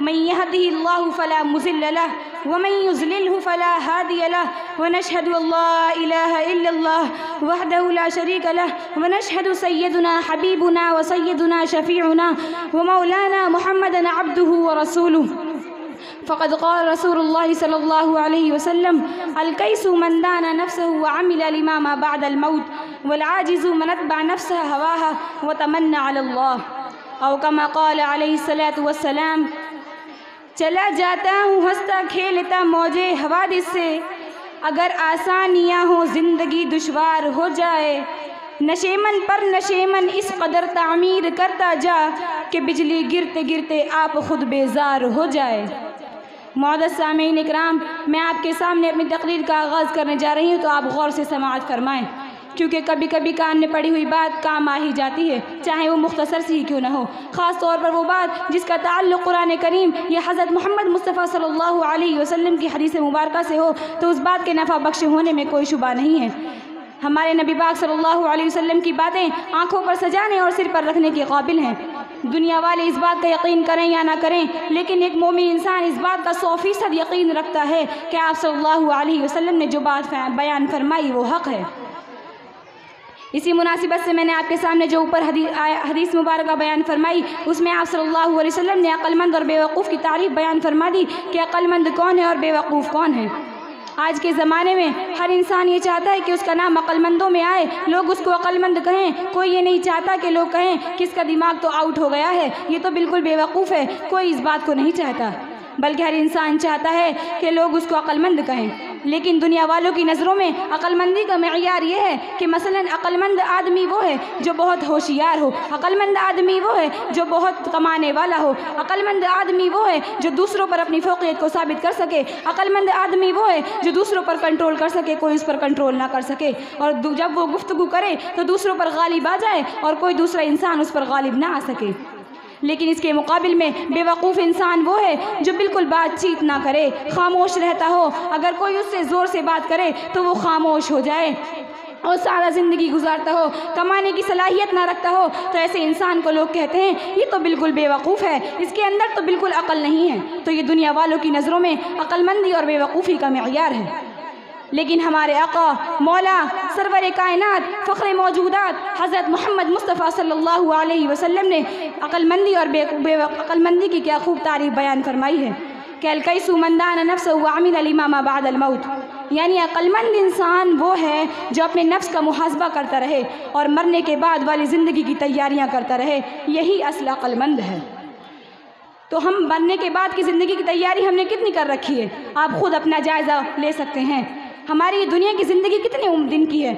व मिन सय्यिआति अअमालिना मन यहदिहिल्लाहु फला मुज़िल्ल लहु व मन युज़लिलहु फला हादिय लहु व नशहदु अल्ला इलाहा इल्लल्लाह वहदहु ला शरीका लहु व नशहदु सय्यदुना हबीबुना व सय्यदुना शफीउना व मौलाना मुहम्मदन अब्दुहु व रसूलुहु फ़क़द क़ाल रसूलुल्लाह सल्लल्लाहु अलैहि वसल्लम अलकैसु मन दाना नफ्सहु व अमिल लिमा मा बअदल मौत वल आजिज़ु मन अत्बअ नफ्सह हवाहा व तमन्ना चला जाता हूँ, हंसता, खेलता, मौजे हवादिस से। अगर आसानियाँ हो, ज़िंदगी दुशवार हो जाए। नशेमन पर नशेमन इस कदर तामीर करता जा कि बिजली गिरते गिरते आप खुद बेजार हो जाए। मदद सामीन इकराम, मैं आपके सामने अपनी तकरीर का आगाज़ करने जा रही हूँ तो आप गौर से समाज फरमाएँ। क्योंकि कभी कभी कान में पड़ी हुई बात काम आ ही जाती है, चाहे वो मुख्तसर सी ही क्यों ना हो। ख़ास तौर पर वो बात जिसका ताल्लुक़ कुरान करीम या हज़रत मोहम्मद मुस्तफ़ा सल्लल्लाहु अलैहि वसल्लम की हदीस मुबारक से हो तो उस बात के नफ़ा बख्श होने में कोई शुबा नहीं है। हमारे नबी पाक सल्लल्लाहु अलैहि वसल्लम की बातें आँखों पर सजाने और सिर पर रखने के काबिल हैं। दुनिया वाले इस बात का यकीन करें या ना करें, लेकिन एक मोमिन इंसान इस बात का सौ फ़ीसद यकीन रखता है कि आप सल्लल्लाहु अलैहि वसल्लम ने जो बात बयान फरमाई वो हक़ है। इसी मुनासिबत से मैंने आपके सामने जो ऊपर हदीस मुबारक बयान फरमाई, उसमें आप सल्लल्लाहु अलैहि वसल्लम ने अक्लमंद और बेवकूफ़ की तारीफ़ बयान फरमा दी कि अक्लमंद कौन है और बेवकूफ़ कौन है। आज के ज़माने में हर इंसान ये चाहता है कि उसका नाम अक्लमंदों में आए, लोग उसको अक्लमंद कहें। कोई ये नहीं चाहता कि लोग कहें कि इसका दिमाग तो आउट हो गया है, ये तो बिल्कुल बेवकूफ़ है, कोई इस बात को नहीं चाहता। बल्कि हर इंसान चाहता है कि लोग उसको अक्लमंद कहें। लेकिन दुनिया वालों की नज़रों में अक्लमंदी का मैार ये है कि मसलन अक्लमंद आदमी वो है जो बहुत होशियार हो। अक्लमंद आदमी वो है जो बहुत कमाने वाला हो। अक्लमंद आदमी वो है जो दूसरों पर अपनी फोकियत को साबित कर सके। अक्लमंद आदमी वो है जो दूसरों पर कंट्रोल कर सके, कोई उस पर कंट्रोल ना कर सके। और जब वो गुफ्तु करे तो दूसरों पर गालिब आ जाए और कोई दूसरा इंसान उस पर गालिब ना आ सके। लेकिन इसके मुकाबिल में बेवकूफ़ इंसान वो है जो बिल्कुल बातचीत ना करे, खामोश रहता हो। अगर कोई उससे ज़ोर से बात करे तो वो खामोश हो जाए। और सारा ज़िंदगी गुजारता हो, कमाने की सलाहियत ना रखता हो तो ऐसे इंसान को लोग कहते हैं, ये तो बिल्कुल बेवकूफ़ है, इसके अंदर तो बिल्कुल अकल नहीं है। तो ये दुनिया वालों की नज़रों में अक्लमंदी और बेवकूफ़ी का मैार है। लेकिन हमारे अका मौला सरवर कायनात फ़ख्र मौजूदात हज़रत मोहम्मद मुस्तफ़ा सल्लल्लाहु अलैहि वसल्लम ने अक्लमंदी और बे, अक्लमंदी की क्या खूब तारीफ़ बयान फरमाई है। कि अलकई सुमंदान नफ्स वामिन अलीमामा बादल मौत। यानी अक्लमंद इंसान वो है जो अपने नफ्स का मुहासबा करता रहे और मरने के बाद वाली ज़िंदगी की तैयारियाँ करता रहे। यही असल अक्लमंद है। तो हम मरने के बाद की ज़िंदगी की तैयारी हमने कितनी कर रखी है? आप खुद अपना जायज़ा ले सकते हैं। हमारी दुनिया की ज़िंदगी कितने दिन की है?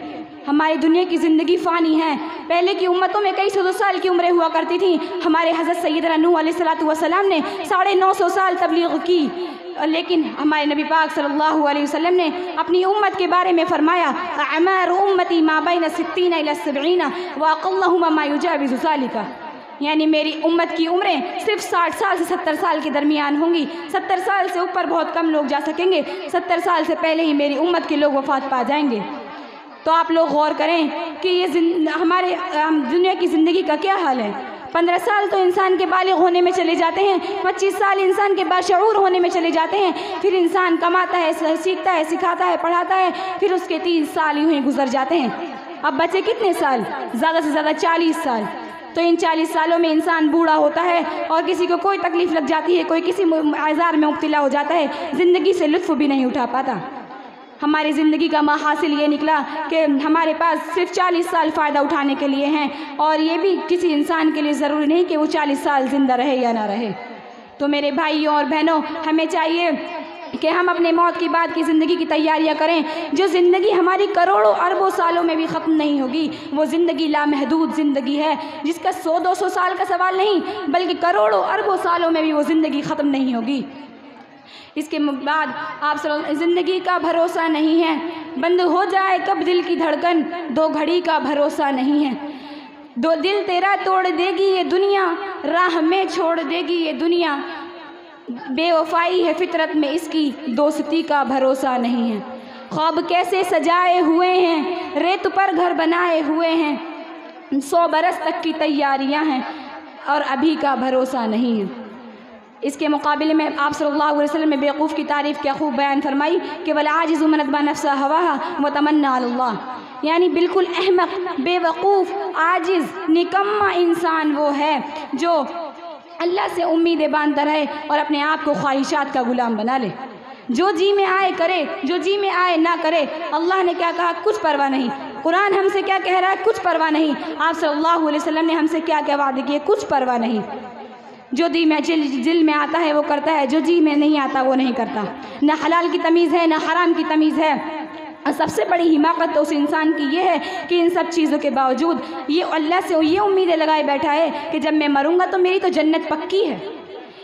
हमारी दुनिया की ज़िंदगी फ़ानी है। पहले की उम्मतों में कई सौ साल की उम्रें हुआ करती थी। हमारे हज़रत सैदना नूह वसलाम ने साढ़े नौ सौ साल तबलीग की। लेकिन हमारे नबी पाक सल्लल्लाहु अलैहि वसल्लम ने अपनी उम्मत के बारे में फरमाया, अमर उम्मती माबैन सित्तीन सबीन वाक़ल्लाजुजालिका यानी मेरी उम्मत की उम्रें सिर्फ़ साठ साल से सत्तर साल के दरमियान होंगी। सत्तर साल से ऊपर बहुत कम लोग जा सकेंगे। सत्तर साल से पहले ही मेरी उम्मत के लोग वफात पा जाएँगे। तो आप लोग गौर करें कि ये हमारे दुनिया की ज़िंदगी का क्या हाल है? पंद्रह साल तो इंसान के बालिग होने में चले जाते हैं। पच्चीस साल इंसान के बाशूर होने में चले जाते हैं। फिर इंसान कमाता है सीखता है, सिखाता है, पढ़ाता है, फिर उसके तीस साल यूँ ही गुजर जाते हैं। अब बचे कितने साल? ज़्यादा से ज़्यादा चालीस साल। तो इन चालीस सालों में इंसान बूढ़ा होता है और किसी को कोई तकलीफ़ लग जाती है, कोई किसी आज़ार में मुबतला हो जाता है, ज़िंदगी से लुत्फ़ भी नहीं उठा पाता। हमारी ज़िंदगी का महासिल ये निकला कि हमारे पास सिर्फ़ चालीस साल फ़ायदा उठाने के लिए हैं और ये भी किसी इंसान के लिए ज़रूरी नहीं कि वो चालीस साल ज़िंदा रहे या ना रहे। तो मेरे भाइयों और बहनों, हमें चाहिए कि हम अपने मौत की बाद की ज़िंदगी की तैयारियाँ करें, जो ज़िंदगी हमारी करोड़ों अरबों सालों में भी ख़त्म नहीं होगी, वो ज़िंदगी लामहदूद ज़िंदगी है, जिसका सौ दो सौ साल का सवाल नहीं, बल्कि करोड़ों अरबों सालों में भी वो ज़िंदगी ख़त्म नहीं होगी। इसके बाद आप ज़िंदगी का भरोसा नहीं है, बंद हो जाए कब दिल की धड़कन, दो घड़ी का भरोसा नहीं है। दो दिल तेरा तोड़ देगी ये दुनिया, राह में छोड़ देगी ये दुनिया बेवफाई है फितरत में इसकी, दोस्ती का भरोसा नहीं है। ख्वाब कैसे सजाए हुए हैं, रेत पर घर बनाए हुए हैं, सौ बरस तक की तैयारियाँ हैं और अभी का भरोसा नहीं है। इसके मुकाबले में आप सल्लल्लाहु अलैहि वसल्लम ने बेवकूफ़ की तारीफ़ क्या खूब बयान फरमाई कि वला आजिज़ मनतबा नफ्सा हवा व तमन्ना अल्लाह। यानी बिल्कुल अहमक, बेवकूफ़, आजिज़, निकम्मा इंसान वो है जो अल्लाह से उम्मीदें बांधता रहे और अपने आप को ख्वाहिशात का गुलाम बना ले। जो जी में आए करे, जो जी में आए ना करे, अल्लाह ने क्या कहा? कुछ परवाह नहीं। कुरान हमसे क्या कह रहा है? कुछ परवाह नहीं। आप सल्लल्लाहु अलैहि वसल्लम ने हमसे क्या क्या वादे किए? कुछ परवाह नहीं। जो दी में जिल दिल में आता है, वो करता है। जो जी में नहीं आता, वो नहीं करता। ना हलाल की तमीज़ है, ना हराम की तमीज़ है। और सबसे बड़ी हिमाकत तो उस इंसान की ये है कि इन सब चीज़ों के बावजूद ये अल्लाह से ये उम्मीदें लगाए बैठा है कि जब मैं मरूँगा तो मेरी तो जन्नत पक्की है।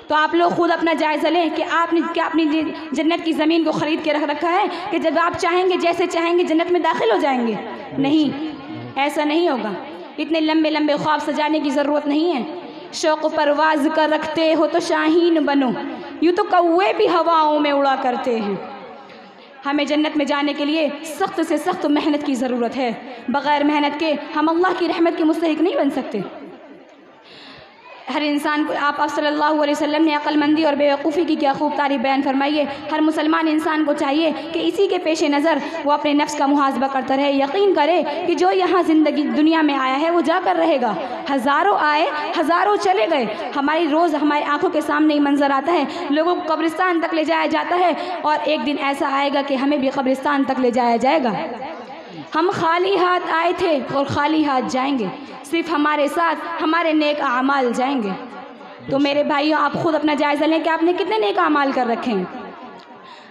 तो आप लोग खुद अपना जायज़ा लें कि आपने क्या अपनी जन्नत की ज़मीन को ख़रीद के रख रखा है कि जब आप चाहेंगे, जैसे चाहेंगे, जन्नत में दाखिल हो जाएँगे? नहीं। ऐसा नहीं होगा। इतने लंबे लंबे ख्वाब सजाने की ज़रूरत नहीं है। शौक़ परवाज कर रखते हो तो शाहीन बनो। यूँ तो कौए भी हवाओं में उड़ा करते हैं। हमें जन्नत में जाने के लिए सख्त से सख्त मेहनत की ज़रूरत है। बग़ैर मेहनत के हम अल्लाह की रहमत के मुस्तक नहीं बन सकते। हर इंसान को आप सल्लल्लाहु अलैहि वसल्लम ने अक्लमंदी और बेवकूफ़ी की क्या खूब तारीफ़ बयान फरमाई है हर मुसलमान इंसान को चाहिए कि इसी के पेश नज़र वो अपने नफ्स का मुहासबा करता रहे, यकीन करे कि जो यहाँ ज़िंदगी, दुनिया में आया है वो जाकर रहेगा। हज़ारों आए, हज़ारों चले गए। हमारी रोज़ हमारी आँखों के सामने ही मंजर आता है। लोगों को कब्रिस्तान तक ले जाया जाता है और एक दिन ऐसा आएगा कि हमें भी कब्रिस्तान तक ले जाया जाएगा। हम खाली हाथ आए थे और खाली हाथ जाएँगे। सिर्फ़ हमारे साथ, हमारे नेक अमाल जाएँगे। तो मेरे भाइयों, आप खुद अपना जायज़ा लें कि आपने कितने नेक अमाल कर रखे हैं?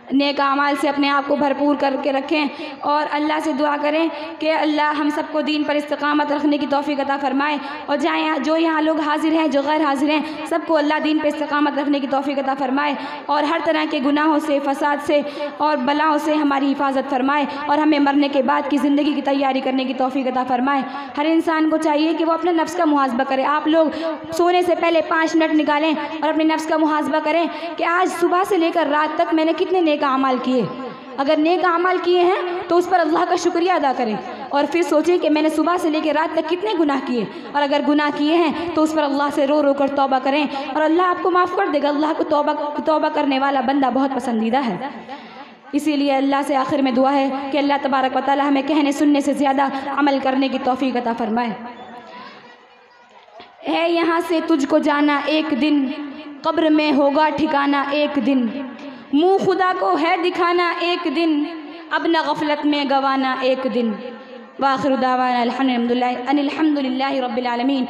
नेक अमाल से अपने आप को भरपूर करके रखें और अल्लाह से दुआ करें कि अल्लाह हम सबको दीन पर इस्तकामत रखने की तोफ़ी अता फ़रमाए और जहाँ जो यहाँ लोग हाजिर हैं, जो गैर हाजिर हैं, सबको अल्लाह दीन पर इस्तकामत रखने की तोफ़ी अता फ़रमाए और हर तरह के गुनाहों से, फसाद से और बलाओं से हमारी हिफाजत फरमाए और हमें मरने के बाद की ज़िंदगी की तैयारी करने की तोफ़ी अता फ़रमाए। हर इंसान को चाहिए कि वो अपने नफ्स का मुहासबा करे। आप लोग सोने से पहले पाँच मिनट निकालें और अपने नफ्स का मुहासबा करें कि आज सुबह से लेकर रात तक मैंने कितने नेक अमाल किए। अगर नेक अमाल किए हैं तो उस पर अल्लाह का शुक्रिया अदा करें। और फिर सोचें कि मैंने सुबह से लेकर रात तक कितने गुनाह किए। और अगर गुनाह किए हैं तो उस पर अल्लाह से रो रो कर तौबा करें। और अल्लाह आपको माफ़ कर देगा, अल्लाह को तौबा तौबा करने वाला बंदा बहुत पसंदीदा है। इसीलिए अल्लाह से आखिर में दुआ है कि अल्लाह तबारक व ताली हमें कहने, सुनने से ज़्यादा अमल करने की तोफ़ी अता फरमाए। है यहाँ से तुझको जाना एक दिन, कब्र में होगा ठिकाना एक दिन। मुँह खुदा को है दिखाना एक दिन, अब न गफलत में गवाना एक दिन। वाखिर दावाना, अल्हम्दुलिल्लाह रबालमीन हम्दुलिल्लाहि वरहमल आलमीन।